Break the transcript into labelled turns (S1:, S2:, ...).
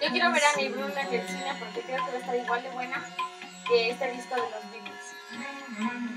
S1: Yo quiero ver a mi Bruna en el cine porque creo que va a estar igual de buena que este disco de los Beatles.